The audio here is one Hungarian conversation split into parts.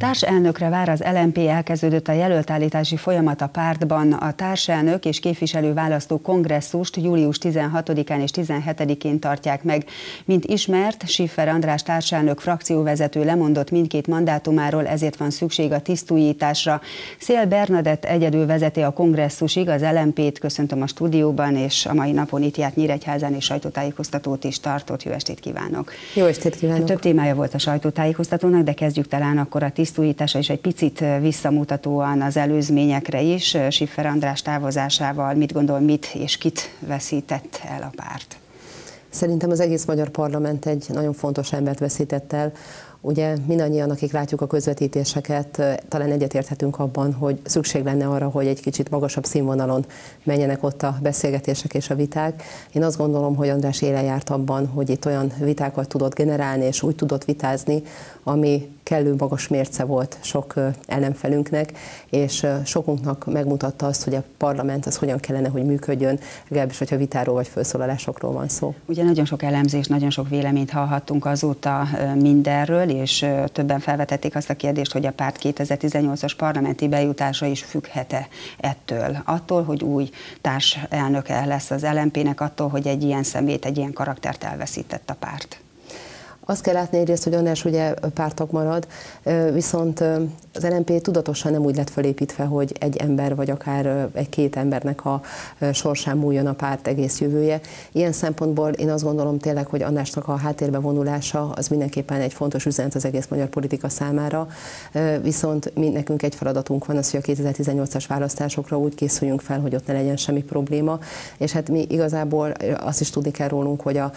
Társelnökre vár az LMP, elkezdődött a jelöltállítási folyamat a pártban. A társelnök és képviselő választó kongresszust július 16-án és 17-én tartják meg. Mint ismert, Siffer András társelnök frakcióvezető lemondott mindkét mandátumáról, ezért van szükség a tisztújításra. Szél Bernadett egyedül vezeti a kongresszusig az LMP-t, köszöntöm a stúdióban, és a mai napon itt járt Nyíregyházán és sajtótájékoztatót is tartott. Jó estét kívánok! Jó estét kívánok! Több témája volt a sajtótájékoztatónak, de kezdjük talán akkor a tisztújítása és egy picit visszamutatóan az előzményekre is. Siffer András távozásával mit gondol, mit és kit veszített el a párt? Szerintem az egész magyar parlament egy nagyon fontos embert veszített el, Ugye mindannyian, akik látjuk a közvetítéseket, talán egyetérthetünk abban, hogy szükség lenne arra, hogy egy kicsit magasabb színvonalon menjenek ott a beszélgetések és a viták. Én azt gondolom, hogy András éle járt abban, hogy itt olyan vitákat tudott generálni, és úgy tudott vitázni, ami kellő magas mérce volt sok ellenfelünknek, és sokunknak megmutatta azt, hogy a parlament az hogyan kellene, hogy működjön, legalábbis, hogyha vitáról vagy felszólalásokról van szó. Ugye nagyon sok elemzés, nagyon sok véleményt hallhattunk azóta mindenről, és többen felvetették azt a kérdést, hogy a párt 2018-as parlamenti bejutása is függhet-e ettől. Attól, hogy új társelnöke lesz az LMP-nek, attól, hogy egy ilyen szemét, egy ilyen karaktert elveszített a párt. Azt kell látni egyrészt, hogy András ugye pártok marad, viszont az LNP tudatosan nem úgy lett felépítve, hogy egy ember vagy akár egy-két embernek a sorsán múljon a párt egész jövője. Ilyen szempontból én azt gondolom tényleg, hogy Andrásnak a háttérbe vonulása az mindenképpen egy fontos üzenet az egész magyar politika számára, viszont mi nekünk egy feladatunk van, az, hogy a 2018-as választásokra úgy készüljünk fel, hogy ott ne legyen semmi probléma, és hát mi igazából azt is tudni kell rólunk, hogy a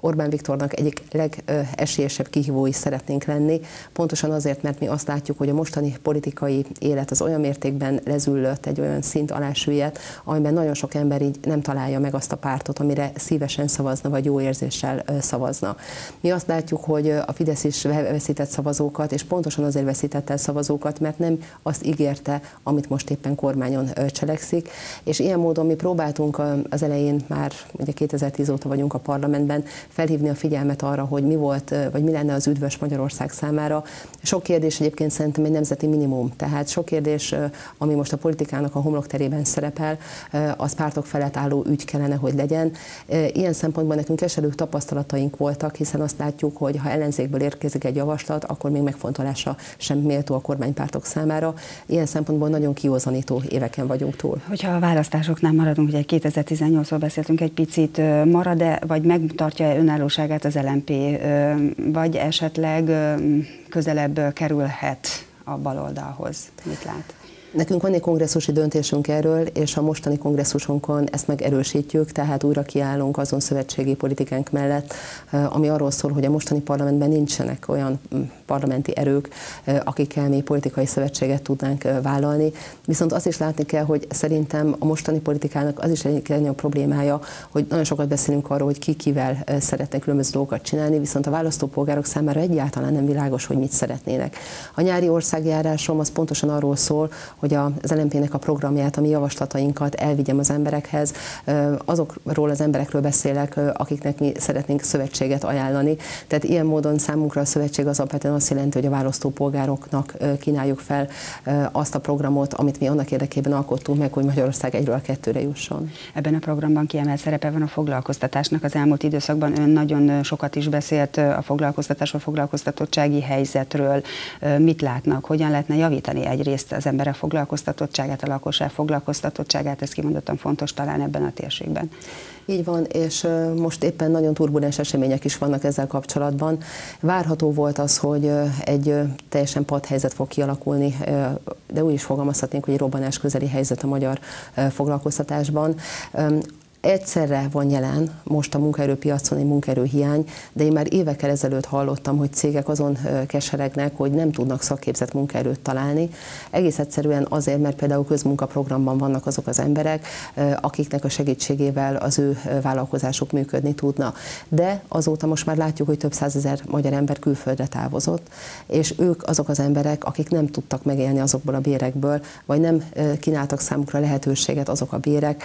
Orbán Viktornak egyik legesélyesebb kihívói szeretnénk lenni, pontosan azért, mert mi azt látjuk, hogy a mostani politikai élet az olyan mértékben lezüllött, egy olyan szint alá süllyedt, amiben nagyon sok ember így nem találja meg azt a pártot, amire szívesen szavazna, vagy jó érzéssel szavazna. Mi azt látjuk, hogy a Fidesz is veszített szavazókat, és pontosan azért veszített el szavazókat, mert nem azt ígérte, amit most éppen kormányon cselekszik, és ilyen módon mi próbáltunk az elején már, ugye 2010 óta vagyunk a parlamentben, felhívni a figyelmet arra, hogy mi volt, vagy mi lenne az üdvös Magyarország számára. Sok kérdés egyébként szerintem egy nemzeti minimum. Tehát sok kérdés, ami most a politikának a homlokterében szerepel, az pártok felett álló ügy kellene, hogy legyen. Ilyen szempontból nekünk eselő tapasztalataink voltak, hiszen azt látjuk, hogy ha ellenzékből érkezik egy javaslat, akkor még megfontolása sem méltó a kormánypártok számára. Ilyen szempontból nagyon kiózanító éveken vagyunk túl. Hogyha a választásoknál maradunk, ugye 2018-ról beszéltünk egy picit, marad-e, vagy megtartja-e önállóságát az LMP, vagy esetleg közelebb kerülhet a baloldalhoz? Mit lát? Nekünk van egy kongresszusi döntésünk erről, és a mostani kongresszusunkon ezt megerősítjük, tehát újra kiállunk azon szövetségi politikánk mellett, ami arról szól, hogy a mostani parlamentben nincsenek olyan parlamenti erők, akikkel mi politikai szövetséget tudnánk vállalni. Viszont azt is látni kell, hogy szerintem a mostani politikának az is egyik legnagyobb problémája, hogy nagyon sokat beszélünk arról, hogy ki kivel szeretne különböző dolgokat csinálni, viszont a választópolgárok számára egyáltalán nem világos, hogy mit szeretnének. A nyári országjárásom az pontosan arról szól, hogy az LNP-nek a programját, a mi javaslatainkat elvigyem az emberekhez, azokról az emberekről beszélek, akiknek mi szeretnénk szövetséget ajánlani. Tehát ilyen módon számunkra a szövetség az alapvetően azt jelenti, hogy a választópolgároknak kínáljuk fel azt a programot, amit mi annak érdekében alkottunk meg, hogy Magyarország egyről a kettőre jusson. Ebben a programban kiemelt szerepe van a foglalkoztatásnak. Az elmúlt időszakban ön nagyon sokat is beszélt a foglalkoztatásról, foglalkoztatottsági helyzetről. Mit látnak, hogyan lehetne javítani egyrészt az emberek foglalkoztatottságát, a lakosság foglalkoztatottságát, ez kimondottan fontos talán ebben a térségben. Így van, és most éppen nagyon turbulens események is vannak ezzel kapcsolatban. Várható volt az, hogy egy teljesen padhelyzet fog kialakulni, de úgy is fogalmazhatnénk, hogy egy robbanás közeli helyzet a magyar foglalkoztatásban egyszerre van jelen most a munkaerőpiacon egy munkaerőhiány, de én már évekkel ezelőtt hallottam, hogy cégek azon keseregnek, hogy nem tudnak szakképzett munkaerőt találni. Egész egyszerűen azért, mert például közmunkaprogramban vannak azok az emberek, akiknek a segítségével az ő vállalkozásuk működni tudna. De azóta most már látjuk, hogy több százezer magyar ember külföldre távozott, és ők azok az emberek, akik nem tudtak megélni azokból a bérekből, vagy nem kínáltak számukra lehetőséget azok a bérek,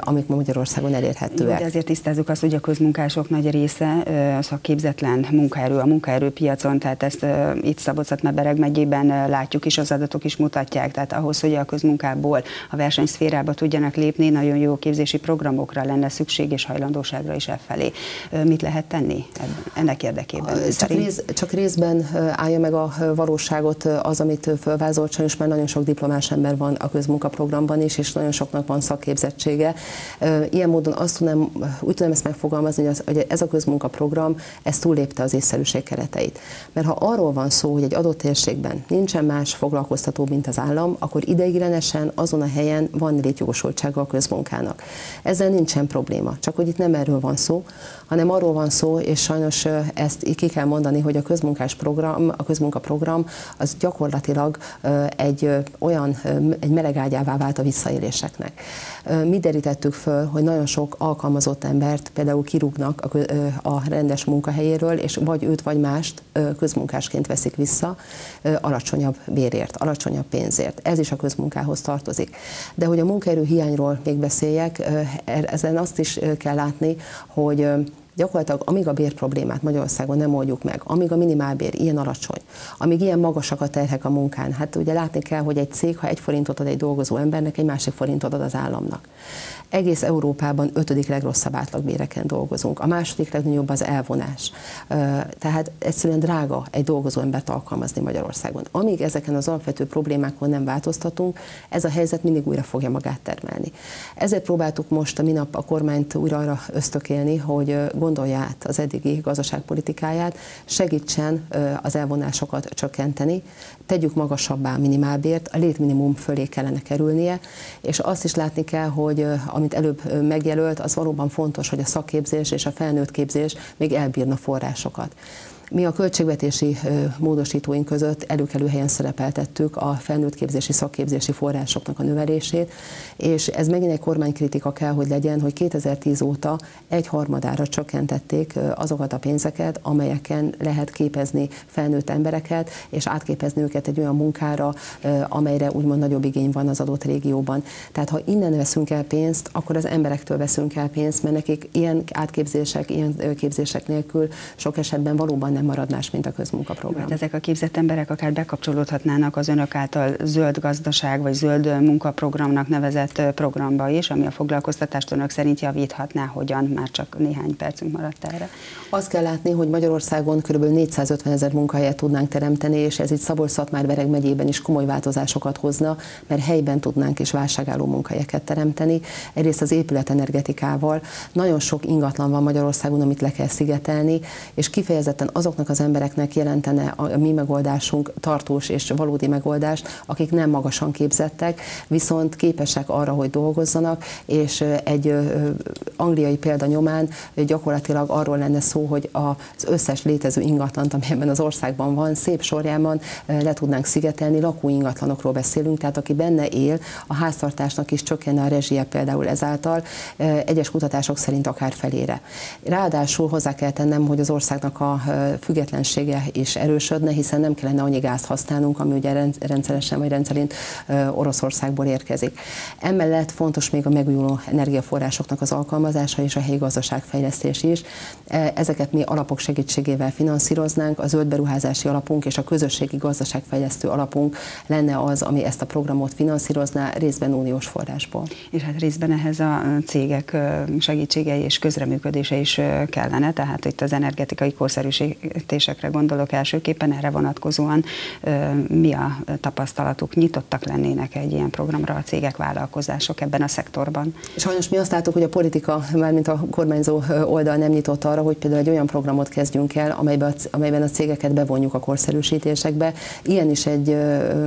amik ma Magyarországon Magyarországon elérhetőek. Jó, de azért tisztázzuk azt, hogy a közmunkások nagy része a szakképzetlen munkaerő a munkaerőpiacon, tehát ezt itt szabolcs bereg megyében látjuk is, az adatok is mutatják, tehát ahhoz, hogy a közmunkából a versenyszférába tudjanak lépni, nagyon jó képzési programokra lenne szükség és hajlandóságra is elfelé. Mit lehet tenni ennek érdekében? Csak, rész, csak részben állja meg a valóságot az, amit fölvázolt, sajnos már nagyon sok diplomás ember van a közmunkaprogramban is, és nagyon soknak van szakképzettsége. Ilyen módon azt tudom, úgy tudom ezt megfogalmazni, hogy, az, hogy ez a közmunkaprogram, ez túllépte az észszerűség kereteit. Mert ha arról van szó, hogy egy adott térségben nincsen más foglalkoztató, mint az állam, akkor ideiglenesen azon a helyen van létjogosultsága a közmunkának. Ezzel nincsen probléma, csak hogy itt nem erről van szó, hanem arról van szó, és sajnos ezt ki kell mondani, hogy a közmunkás program, a közmunkaprogram az gyakorlatilag egy olyan, egy melegágyává vált a visszaéléseknek. Mi derítettük föl, hogy nagyon sok alkalmazott embert például kirúgnak a rendes munkahelyéről, és vagy őt, vagy mást közmunkásként veszik vissza alacsonyabb bérért, alacsonyabb pénzért. Ez is a közmunkához tartozik. De hogy a munkaerő hiányról még beszéljek, ezen azt is kell látni, hogy gyakorlatilag amíg a bér problémát Magyarországon nem oldjuk meg, amíg a minimálbér ilyen alacsony, amíg ilyen magasak a terhek a munkán, hát ugye látni kell, hogy egy cég, ha egy forintot ad egy dolgozó embernek, egy másik forintot ad az államnak egész Európában ötödik legrosszabb átlagbéreken dolgozunk. A második legnagyobb az elvonás. Tehát egyszerűen drága egy dolgozó embert alkalmazni Magyarországon. Amíg ezeken az alapvető problémákon nem változtatunk, ez a helyzet mindig újra fogja magát termelni. Ezért próbáltuk most a minap a kormányt újra arra ösztökélni, hogy gondolja át az eddigi gazdaságpolitikáját, segítsen az elvonásokat csökkenteni, tegyük magasabbá a minimálbért, a létminimum fölé kellene kerülnie, és azt is látni kell, hogy amit előbb megjelölt, az valóban fontos, hogy a szakképzés és a felnőtt képzés még elbírna forrásokat. Mi a költségvetési módosítóink között előkelő helyen szerepeltettük a felnőttképzési szakképzési forrásoknak a növelését, és ez megint egy kormánykritika kell, hogy legyen, hogy 2010 óta egy harmadára csökkentették azokat a pénzeket, amelyeken lehet képezni felnőtt embereket, és átképezni őket egy olyan munkára, amelyre úgymond nagyobb igény van az adott régióban. Tehát ha innen veszünk el pénzt, akkor az emberektől veszünk el pénzt, mert nekik ilyen átképzések, ilyen képzések nélkül sok esetben valóban nem marad más, mint a közmunkaprogram. Hát ezek a képzett emberek akár bekapcsolódhatnának az önök által zöld gazdaság vagy zöld munkaprogramnak nevezett programba is, ami a foglalkoztatást önök szerint javíthatná, hogyan már csak néhány percünk maradt erre. Azt kell látni, hogy Magyarországon kb. 450 ezer munkahelyet tudnánk teremteni, és ez itt Szabolcs-Szatmár-Bereg megyében is komoly változásokat hozna, mert helyben tudnánk is válságálló munkahelyeket teremteni. Egyrészt az épületenergetikával nagyon sok ingatlan van Magyarországon, amit le kell szigetelni, és kifejezetten azok azoknak az embereknek jelentene a mi megoldásunk tartós és valódi megoldást, akik nem magasan képzettek, viszont képesek arra, hogy dolgozzanak, és egy angliai példa nyomán gyakorlatilag arról lenne szó, hogy az összes létező ingatlant, ami ebben az országban van, szép sorjában le tudnánk szigetelni, lakóingatlanokról beszélünk, tehát aki benne él, a háztartásnak is csökkenne a rezsie például ezáltal, egyes kutatások szerint akár felére. Ráadásul hozzá kell tennem, hogy az országnak a függetlensége is erősödne, hiszen nem kellene annyi gázt használnunk, ami ugye rendszeresen vagy rendszerint Oroszországból érkezik. Emellett fontos még a megújuló energiaforrásoknak az alkalmazása és a helyi gazdaságfejlesztés is. E, ezeket mi alapok segítségével finanszíroznánk, a zöld beruházási alapunk és a közösségi gazdaságfejlesztő alapunk lenne az, ami ezt a programot finanszírozná részben uniós forrásból. És hát részben ehhez a cégek segítsége és közreműködése is kellene, tehát itt az energetikai korszerűség befektetésekre gondolok elsőképpen, erre vonatkozóan mi a tapasztalatuk, nyitottak lennének egy ilyen programra a cégek, vállalkozások ebben a szektorban? Sajnos mi azt látok, hogy a politika, mármint a kormányzó oldal nem nyitott arra, hogy például egy olyan programot kezdjünk el, amelyben a cégeket bevonjuk a korszerűsítésekbe. Ilyen is egy,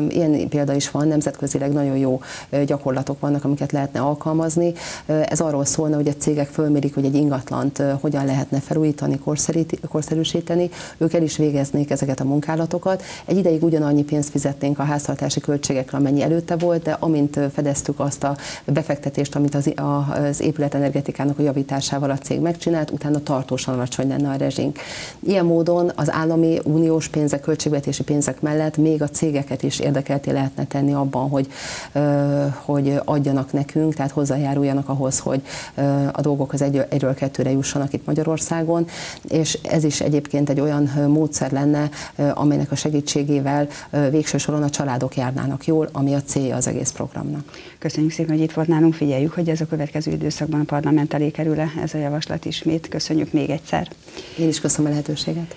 ilyen példa is van, nemzetközileg nagyon jó gyakorlatok vannak, amiket lehetne alkalmazni. Ez arról szólna, hogy a cégek fölmérik, hogy egy ingatlant hogyan lehetne felújítani, korszerűsíteni, megcsinálni, ők el is végeznék ezeket a munkálatokat. Egy ideig ugyanannyi pénzt fizetnénk a háztartási költségekre, amennyi előtte volt, de amint fedeztük azt a befektetést, amit az, az épületenergetikának a javításával a cég megcsinált, utána tartósan alacsony lenne a rezsink. Ilyen módon az állami uniós pénzek, költségvetési pénzek mellett még a cégeket is érdekelté lehetne tenni abban, hogy, hogy adjanak nekünk, tehát hozzájáruljanak ahhoz, hogy a dolgok az egy, egyről kettőre jussanak itt Magyarországon, és ez is egyébként egy olyan módszer lenne, amelynek a segítségével végső soron a családok járnának jól, ami a célja az egész programnak. Köszönjük szépen, hogy itt volt nálunk, figyeljük, hogy ez a következő időszakban a parlament elé kerül -e ez a javaslat ismét. Köszönjük még egyszer. Én is köszönöm a lehetőséget.